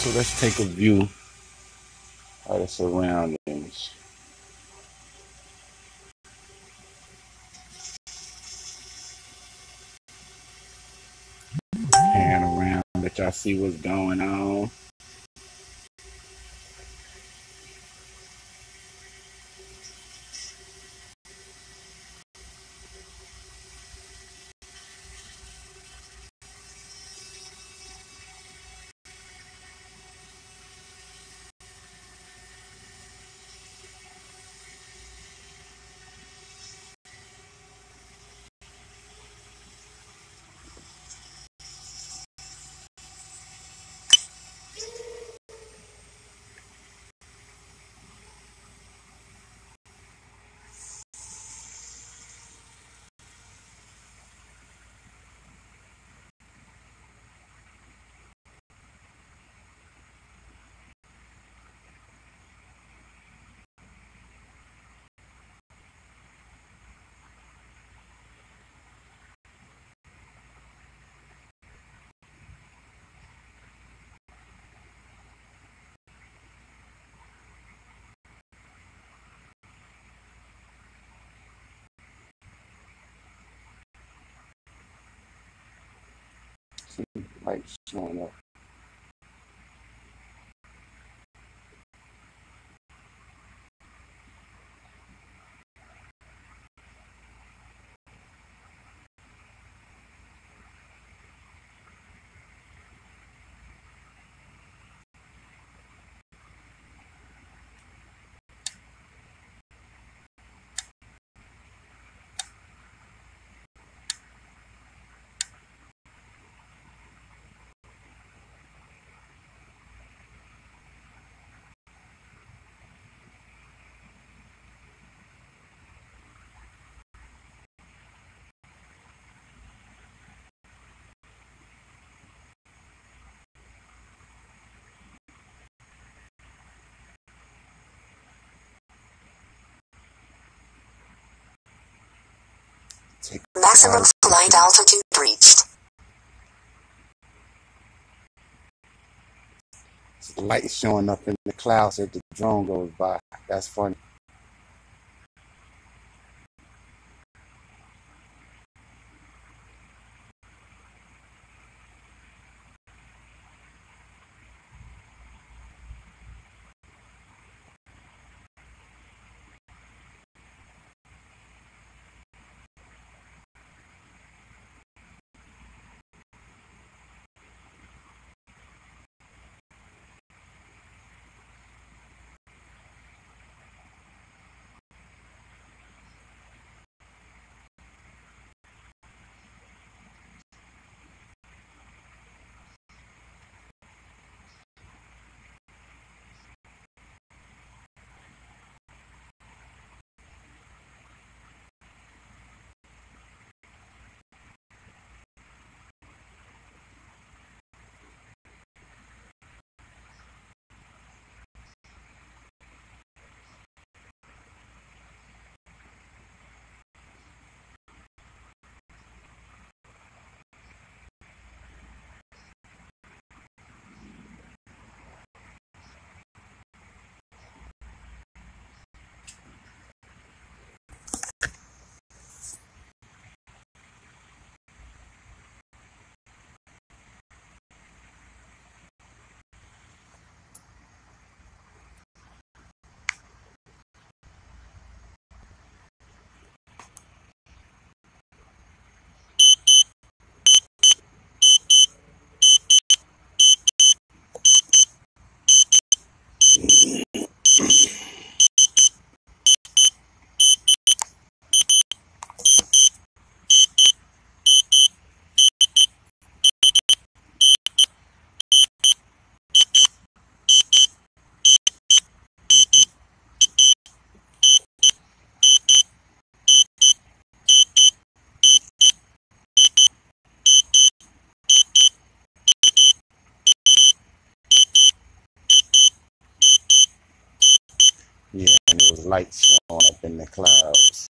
So let's take a view of the surroundings. Pan around, let y'all see what's going on. Some lights showing up. Maximum um, flight altitude reached. Light showing up in the clouds as the drone goes by. That's funny. Yeah, and there was lights showing up in the clouds.